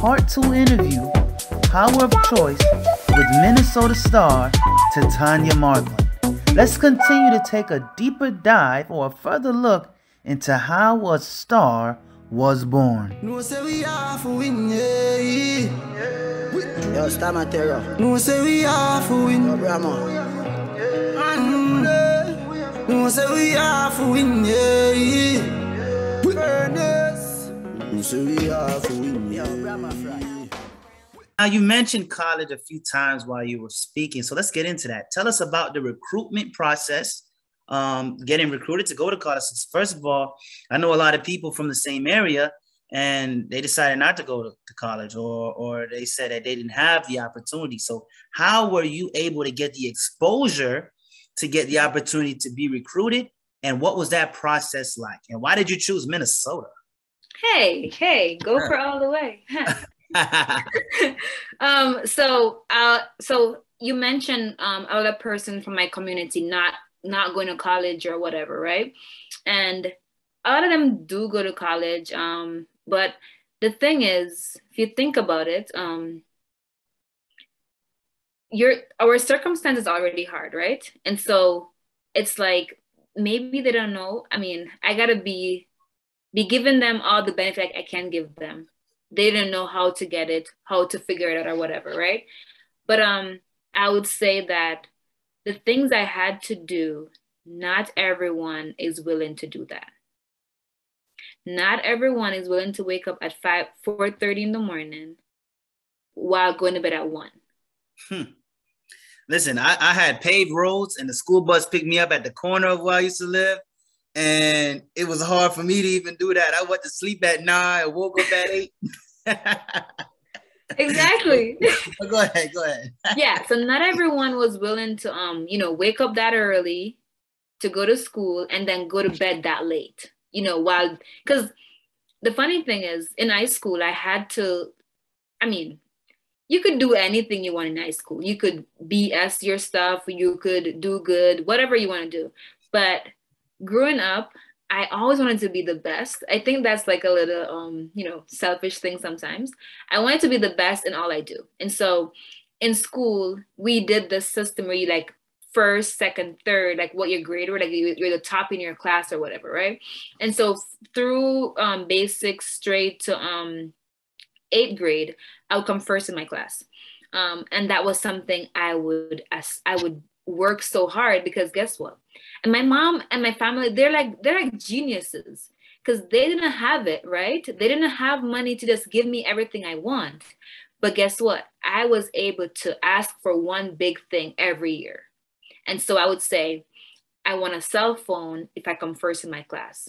part two interview, Power of Choice, with Minnesota star Titania Markland. Let's continue to take a deeper dive or a further look into how a star was born. No say we are for win, yeah. Yo, Star Material. No say we are for win. Yo, Brahma. No say we are for win, yeah. Now, you mentioned college a few times while you were speaking, so let's get into that. Tell us about the recruitment process, um, getting recruited to go to college. First of all, I know a lot of people from the same area, and they decided not to go to, to college, or or they said that they didn't have the opportunity. So, how were you able to get the exposure to get the opportunity to be recruited, and what was that process like? And why did you choose Minnesota? Hey, hey, go for all the way. um, so uh so you mentioned um other person from my community not not going to college or whatever, right? And a lot of them do go to college. Um, but the thing is, if you think about it, um your our circumstance is already hard, right? And so it's like maybe they don't know. I mean, I gotta be be giving them all the benefit I can give them. They didn't know how to get it, how to figure it out or whatever, right? But um I would say that the things I had to do, not everyone is willing to do that. Not everyone is willing to wake up at 5 4:30 in the morning while going to bed at 1. Hmm. Listen, I, I had paved roads and the school bus picked me up at the corner of where I used to live. And it was hard for me to even do that. I went to sleep at nine, I woke up at eight. Exactly. Go ahead, go ahead. yeah so not everyone was willing to um you know wake up that early to go to school and then go to bed that late you know while because the funny thing is in high school i had to i mean you could do anything you want in high school you could bs your stuff you could do good whatever you want to do but growing up i always wanted to be the best. I think that's like a little um you know selfish thing sometimes. I wanted to be the best in all i do. And so in school we did this system where you like first second third like what your grade were like you- you're the top in your class or whatever right? And so through um basic straight to um eighth grade i would come first in my class. Um and that was something i would as i would work so hard because guess what? And my mom and my family they're like they're like geniuses because they didn't have it right? They didn't have money to just give me everything i want. But guess what? I was able to ask for one big thing every year. And so i would say i want a cell phone if i come first in my class.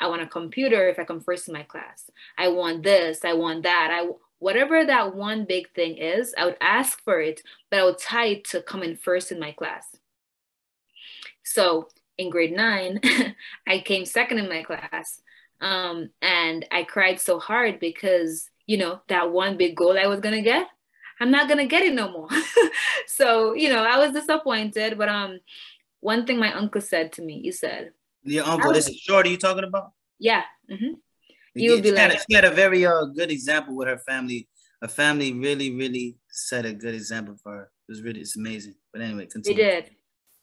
I want a computer if i come first in my class. I want this i want that i whatever that one big thing is i would ask for it but i would tie it to coming first in my class so in grade nine, I came second in my class. Um, and I cried so hard because, you know, that one big goal I was going to get, I'm not going to get it no more. so, you know, I was disappointed. But um, one thing my uncle said to me, he said, Your uncle, this is Shorty you talking about? yeah, mhm. He would be she, had a, she had a very uh, good example with her family. Her family really, really set a good example for her. It was really, it's amazing. But anyway, They continue. did.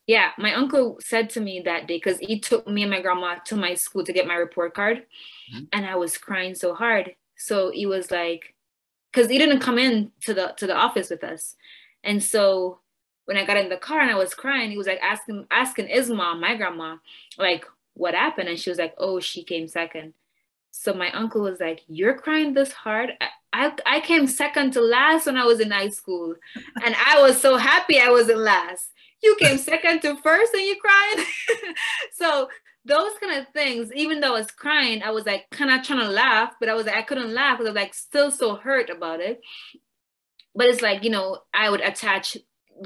Yeah, my uncle said to me that day because he took me and my grandma to my school to get my report card, Mhm. and I was crying so hard. So he was like, because he didn't come in to the to the office with us, and so when I got in the car and I was crying, he was like asking asking his mom, my grandma, like what happened, and she was like, oh, she came second. So my uncle was like, you're crying this hard. I, I, I came second to last when I was in high school, and I was so happy I wasn't last you came second to first and you cried. so those kind of things, even though I was crying, I was like kind of trying to laugh, but I was like, I couldn't laugh because I was like still so hurt about it. But it's like, you know, I would attach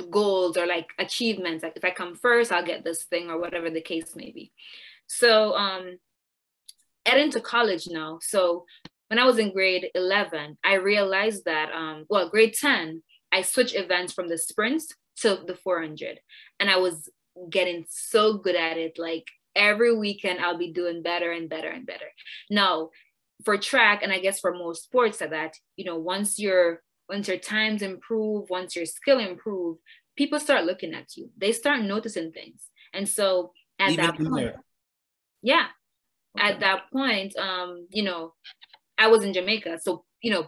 goals or like achievements. Like if I come first, I'll get this thing or whatever the case may be. So um heading to college now. So when I was in grade 11, I realized that, um, well, grade 10, I switched events from the sprints to the 400. And I was getting so good at it. Like every weekend, I'll be doing better and better and better. Now, for track and I guess for most sports at that, you know, once your once your times improve, once your skill improve, people start looking at you. They start noticing things. And so at Even that point, there. yeah, okay. at that point, um, you know, I was in Jamaica. So, you know,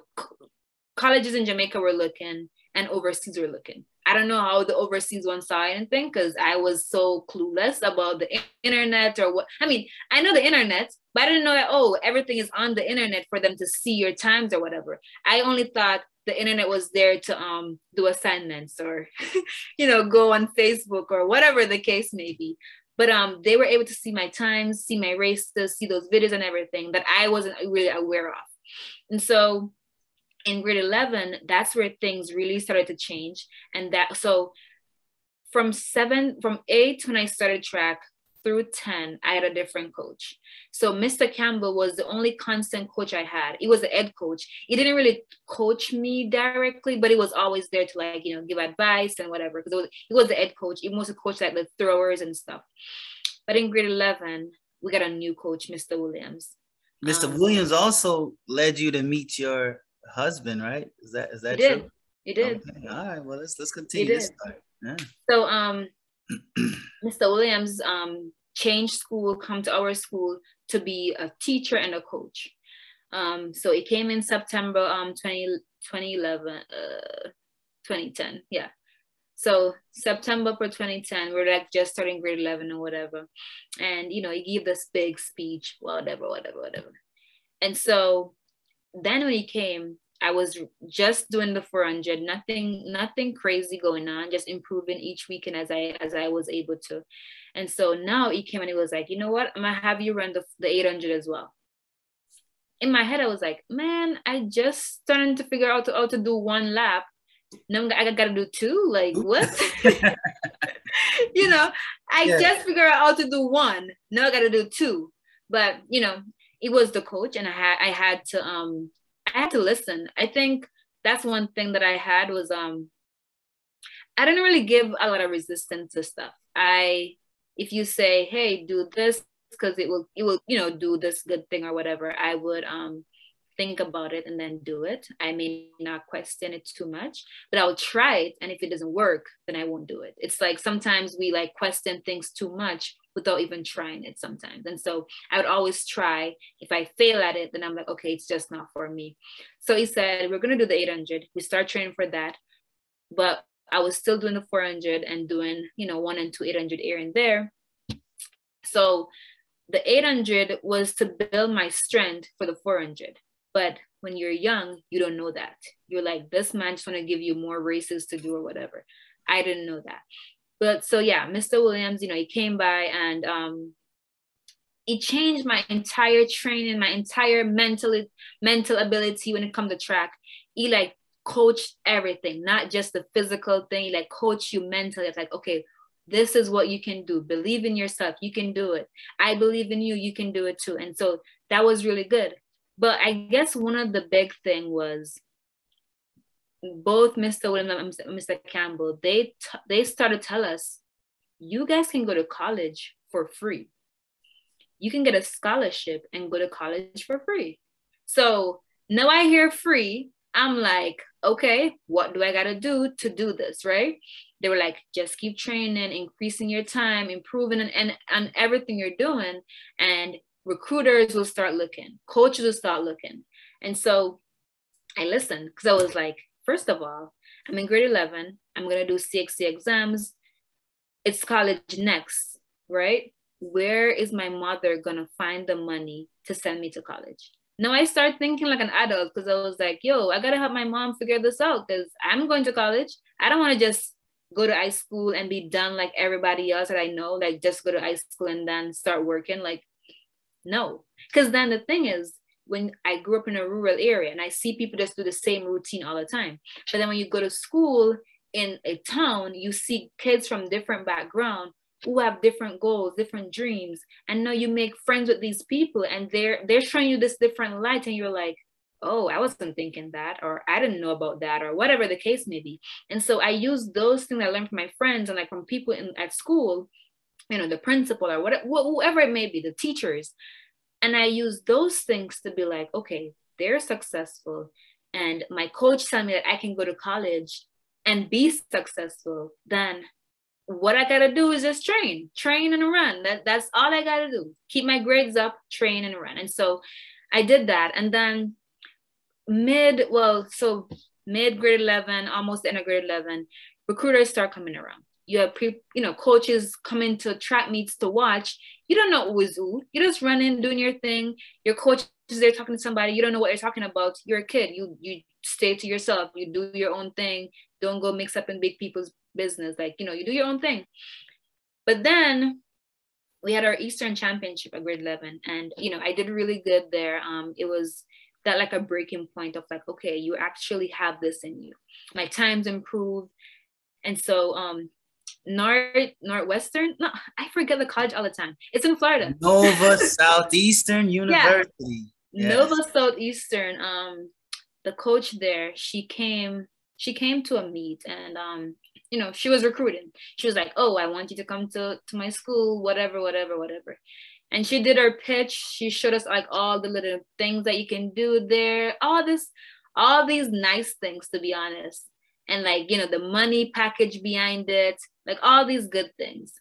colleges in Jamaica were looking and overseas were looking. I don't know how the overseas one saw anything because I was so clueless about the internet or what. I mean, I know the internet, but I didn't know that, oh, everything is on the internet for them to see your times or whatever. I only thought the internet was there to um, do assignments or, you know, go on Facebook or whatever the case may be. But um, they were able to see my times, see my races, see those videos and everything that I wasn't really aware of. And so in grade 11 that's where things really started to change and that so from seven from eight when i started track through 10 i had a different coach so mr campbell was the only constant coach i had he was the head coach he didn't really coach me directly but he was always there to like you know give advice and whatever because he was the head coach he mostly coached like the throwers and stuff but in grade 11 we got a new coach mr williams mr um, williams also led you to meet your husband, right? Is that is that he true? Did. He did. Okay. All right. Well, let's let's continue this Yeah. So um, Mr. Williams um changed school, come to our school to be a teacher and a coach. Um, so he came in September um 20, 2011, uh, 2010, yeah. So September for 2010, we're like just starting grade 11 or whatever. And, you know, he gave this big speech, whatever, whatever, whatever. And so then when he came, I was just doing the 400, nothing, nothing crazy going on, just improving each weekend as I as I was able to. And so now he came and he was like, you know what? I'm gonna have you run the, the 800 as well. In my head, I was like, man, I just starting to figure out how to do one lap. Now I gotta do two. Like what? you know, I yeah. just figured out how to do one. Now I gotta do two. But you know, it was the coach and I had I had to um I had to listen. I think that's one thing that I had was um I didn't really give a lot of resistance to stuff. I if you say, hey, do this because it will it will, you know, do this good thing or whatever, I would um think about it and then do it. I may not question it too much, but I'll try it. And if it doesn't work, then I won't do it. It's like sometimes we like question things too much without even trying it sometimes. And so I would always try. If I fail at it, then I'm like, okay, it's just not for me. So he said, we're going to do the 800. We start training for that. But I was still doing the 400 and doing, you know, one and two 800 here and there. So the 800 was to build my strength for the 400. But when you're young, you don't know that. You're like, this man just want to give you more races to do or whatever. I didn't know that but so yeah mr williams you know he came by and um it changed my entire training my entire mental mental ability when it comes to track. He like coached everything not just the physical thing. He like coach you mentally. It's like okay this is what you can do. Believe in yourself. You can do it. I believe in you. You can do it too. And so that was really good. But i guess one of the big thing was both Mr. Williams and Mr. Campbell, they t- they started to tell us, you guys can go to college for free. You can get a scholarship and go to college for free. So now I hear free. I'm like, okay, what do I gotta do to do this, right? They were like, just keep training, increasing your time, improving and, and, and everything you're doing. And recruiters will start looking, coaches will start looking. And so I listened because I was like, First of all, I'm in grade 11. I'm going to do CXC exams. It's college next, right? Where is my mother going to find the money to send me to college? Now I start thinking like an adult because I was like, yo, I got to help my mom figure this out because I'm going to college. I don't want to just go to high school and be done like everybody else that I know, like just go to high school and then start working. Like, no. Because then the thing is, when I grew up in a rural area and I see people just do the same routine all the time. But then when you go to school in a town, you see kids from different background who have different goals, different dreams. And now you make friends with these people and they're they're showing you this different light and you're like, oh, I wasn't thinking that, or I didn't know about that, or whatever the case may be. And so I use those things I learned from my friends and like from people in at school, you know, the principal or whatever, whoever it may be, the teachers, and I use those things to be like, okay, they're successful. And my coach tell me that I can go to college and be successful. Then what I gotta do is just train, train and run. That that's all I gotta do. Keep my grades up, train and run. And so I did that. And then mid, well, so mid grade 11, almost end of grade 11, recruiters start coming around. You have pre, you know, coaches coming to track meets to watch. You don't know who. You're just running, doing your thing. Your coach is there talking to somebody. You don't know what they're talking about. You're a kid. You you stay to yourself. You do your own thing. Don't go mix up in big people's business. Like, you know, you do your own thing. But then we had our Eastern Championship at grade 11. And, you know, I did really good there. Um, it was that like a breaking point of like, okay, you actually have this in you. My times improved. And so um North Northwestern, no, I forget the college all the time. It's in Florida. Nova Southeastern University. Yeah. Yes. Nova Southeastern. Um, the coach there, she came, she came to a meet and um, you know, she was recruiting. She was like, Oh, I want you to come to, to my school, whatever, whatever, whatever. And she did her pitch. She showed us like all the little things that you can do there, all this, all these nice things, to be honest. And like, you know, the money package behind it, like all these good things.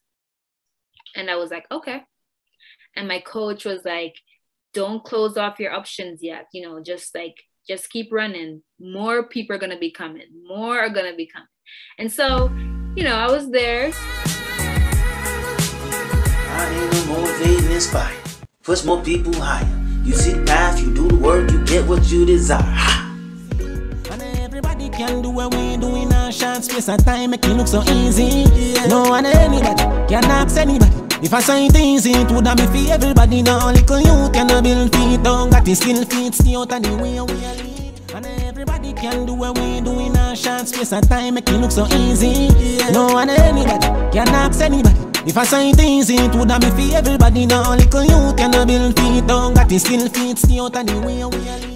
And I was like, okay. And my coach was like, don't close off your options yet. You know, just like, just keep running. More people are going to be coming. More are going to be coming. And so, you know, I was there. I inspire. Push more people higher. You sit back, you do the work, you get what you desire. Can do what we do in a short space of time, make it look so easy. No one anybody can ask anybody. If I say it easy, it would have be for everybody. No little you can build feet, don't got the skill feet, stay out of the way we are. And everybody can do what we do in a short space of time, make it look so easy. Yeah. No one anybody can ask anybody. If I say it easy, it would have be for everybody. No little you can build feet, don't got the skill feet, stay out of the way we are.